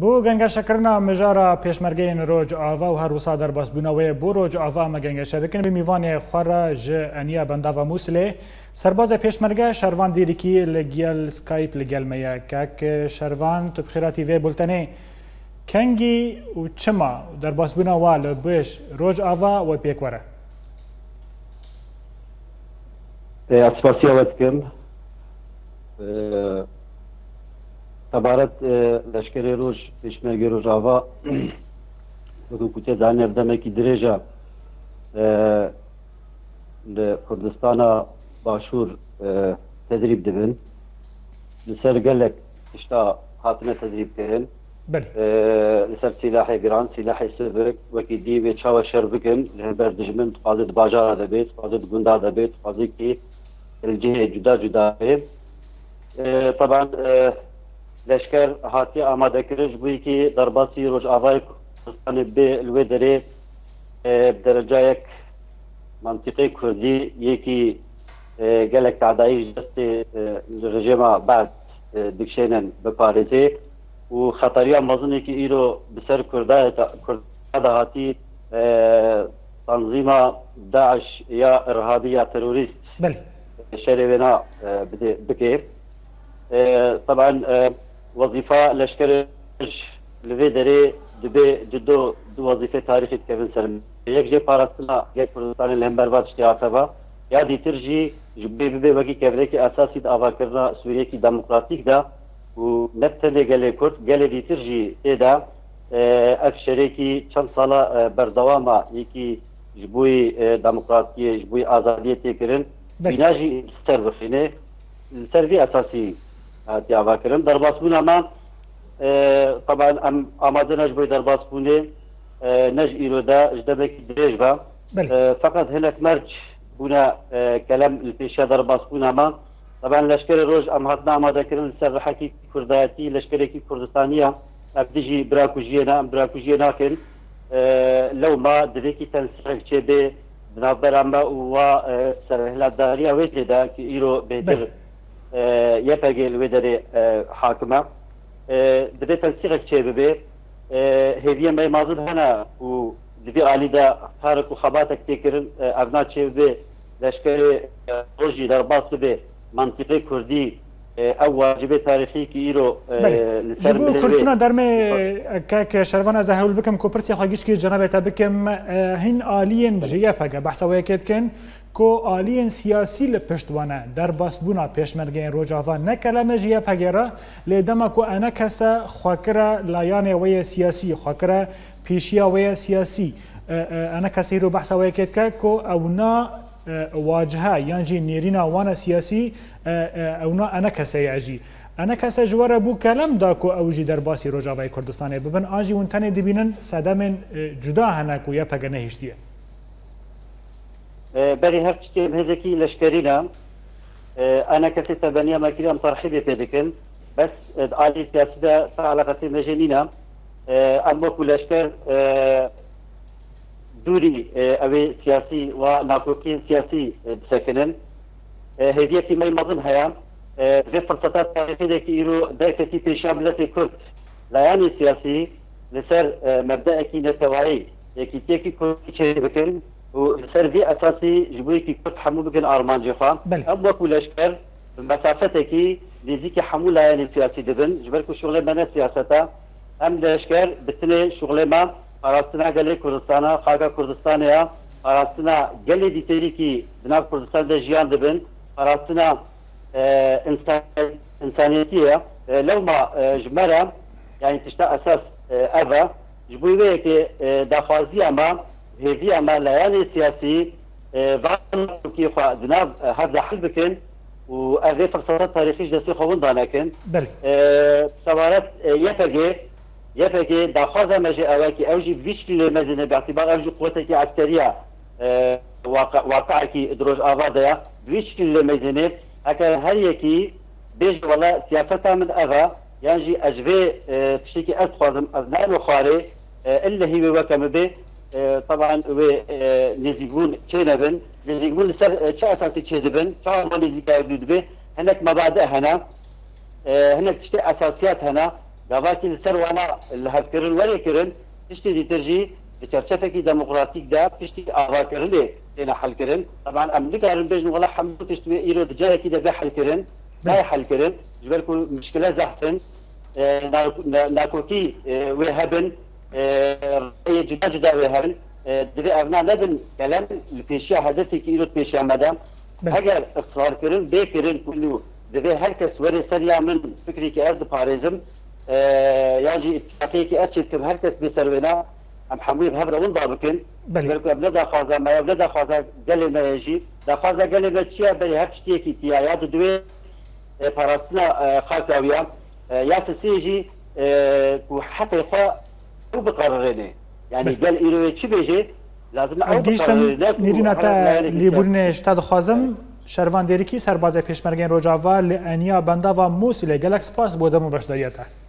بۆ گەنگەشەکردنا مژارە پێشمەرگەی نرۆژ ئاوا و هەروسا دەربەستبوونەوەی بۆ ڕۆژ ئاوامە گەنگەشەکردن بە میوانێ خوارە ژە ئەنیا بەنداوە مووسلێ سربازە پێشمەرگە شەروان دیریکی لە گیل سکایپ لە گەلمەیە کاک شەروان تو بخێراتی وێ بولتەنێ کەنگی و چما دەرباستبوونەوە لە بێش ڕۆژ ئاوا و پێکوەرە ئەسپاسیەوەتکەم تبارت لشکر روش پیشمەگر و ڕاوا بکم کوتێ دانێردەمێکی درێژە لە کوردستانە باشوور تدریب دەبن لەسەر گەلێک تشتا هاتنە تدریبکردن لەسەر سیلاحی گران سیلاحی سبرک وەکی دیێ چاوە شەر بکەن لەبەر دژمن قازت باجارە دەبێت قازت گوندا دەبێت قازێکی جدا جدا بێت طبعا لشکر هاتی آماده کرد بوی که در باسی روش آوای کردستان به الوی داره درجه یک منطقه کردی یکی گلک تعدایی دست رژیم بعد دکشینن بپارزه و خطریا مزنی که ایرو بسر کرده کرده هاتی تنظیم داعش یا ارهابی یا تروریست بله شهر بنا بكيف طبعا vazifa leşkeri li derê dibe cido du vazife tarîxê dikevin ser yek jê parastina yek Kurdistanê li hemberva tiştê hateba ya dîtir jî ji bê bibe wekî kevrekî esasî di avakirina demokratik demokratîk de û ne tenê gelê Kurd gelê dîtir jî tê e de ev şerekî çend sala e, berdewama yekî ji bo e, demokratiyê ji bo azadiyê tê kirin bîna jî ser bixîne ser vê دعوا کردم در باسبون من طبعا ام آماده نش در باسبونه نج ایرودا جدبه کی دریج با فقط هناك مرج بنا كلام الفيشا در باسبون ما طبعا لشكر روج ام هاتنا آماده کردن سر حکی کردایتی لشکری کی کردستانیه ابدجي براكوجينا ام براكوجينا كن أه لو ما دريكي تنسرق شبه بنابرا ما و سرهلا داريا ويتي دا كيرو بيتر یەپەگەل وێ دەرێ حاکمە دەبێت تەنسیقێک چێ ببێ هێویە مەی مازود هەنا و دبی عالیدا قارک و خەباتێک تێکردن ئەنا چێ بێ لەشکری ڕۆژی دەرباس بێ منتیقی کوردی او واجبه تاریخی که ایرو جبو کردنا درمه که شروان از هول بکم کو پرسی خواگیش که جناب تا بکم هین آلین جیف هگه بحثا ویکید کن کو آلین سیاسی لپشتوانه در باستبونا پیشمرگین روجاوا نه کلمه جیف هگه را لیدما کو انا کسا خواکره لایان وی سیاسی خواکره پیشیا وی سیاسی انا کسی رو بحثا ویکید که کو او نه واجهه یانجی نێرینا وانە سیاسی ئەونا ئەنە کەسەیاژی. ئەنە کەسە ژوەرە بوو کە لەم داکو ئەوژی دەرباسی ڕۆژاوای کوردستانی ببن ئاژی ونتەنێ دەبینن سەدەمێن جودا هەناک و یە پەگەنە هیشتیە. بەری هەر هێزێکی لەشکرینا ئەنە کەسی تەبەنیە مەکرام تەرخیبێ پێ دەکەن بەس عالی سیاسیدا تا علاقەتی مەژێنینە ئەم وەکو لەشکەر دووری ئەوێ اه، سیاسی و ناکۆکیین سیاسی بسەکردن اه، هێدیەتی اه، مەی مەزم هەیە فرسەتا تاریخیدێکی ئیر و دایکەتی پێشان لەێ کورد لایانی سیاسی لەسەر مەبدەەکی نەتەواایی یەکی تێکی کوردی چێ بکەن و لەسەر دی ئەساسی ژبوویکی کورد هەموو بگن ئارمانجیخواان ئەم وەکو لەشکەر مەسافەتێکی نزیکی هەموو لایەنی سیاسی دەبن ژبەر و شغلێ مەە سیاستە ئەم لەشکەر بتنێ شغلێمان، اراستنا گلی کردستانا خاگا کردستانا یا اراستنا گلی دیتری کی بناب کردستان دا جیان دبن اراستنا انسانیتی یا لو ما جمارا یعنی تشتا اساس ابا جبوی وی که دخوازی اما هیوی اما لیان سیاسی وان کی خوا دناب هر دا حل بکن و اغیر فرصات تاریخیش دستی خوون دانا کن بله سوارت یفرگی يفكي دا خوزا مجي اواكي اوجي بيش مزنه باعتبار اوجي قوتك عسكريه آه، واقع واقع كي دروج افاضيا بيش مزنه هكا هل يكي بيج ولا سياسه من افا يعني اجبي أه تشيكي از خوزم از أه اللي هي وكم بي آه، طبعا و آه، نزيغون تشينبن نزيغون سر تشا اساسي تشيدبن تشا ما نزيقا يبدو هناك مبادئ هنا هناك تشتي اساسيات هنا گاواکی لسەر وانا لە هەفتکردن وەرێکردن تشتێکی ترژی لە چەرچەفێکی دەموکراتیکدا كرن ئاواکردێ تێنە حلکردن ئەمان ئەم نگارن بێژن وڵە هەموو تشتێ ئیرۆ دجارێکی دەبێ حلکردن نای حلکردن جبەر مشكلة زحفن ناکۆکی وێ رأي جدا جدا وێ هەبن اه، دەبێ ئەنا نەبن کەلەم پێشیا هەدەفێکی ئیرۆ پێشیامەدەم هەگەر ئەسڕارکردن بێکردن کولو دەبێ هەرکەس وەرە سەریا من فکرێکی ئەرد پارێزم يعني حقيقي اتشد هر کس به سروینا ام حموی به هبره وندا بکن بلکه ابن دا خوازا ما ابن دا خوازا گلی ما یجی دا خوازا گلی ما چیا بری هر چیزی که تیا یاد دوی پاراستنا خاکاویا یا سیجی کو حتی خوا او بقررینه یعنی گل ایروی چی بیجی لازم از گیشتم نیرین تا لیبورین شتاد خوازم شروان دیری کی سرباز پیشمرگین روجاوا لعنیا بندا و موسیل گلک سپاس بودم و بشداریتا